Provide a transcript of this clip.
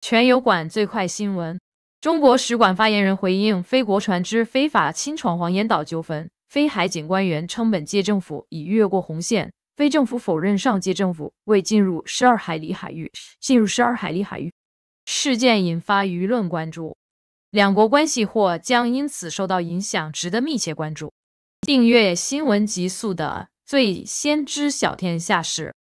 全油管最快新闻：中国使馆发言人回应非国船只非法侵闯黄岩岛纠纷，非海警官员称本届政府已越过红线，非政府否认上届政府未进入十二海里海域。进入十二海里海域事件引发舆论关注，两国关系或将因此受到影响，值得密切关注。订阅新闻极速的最先知晓天下事。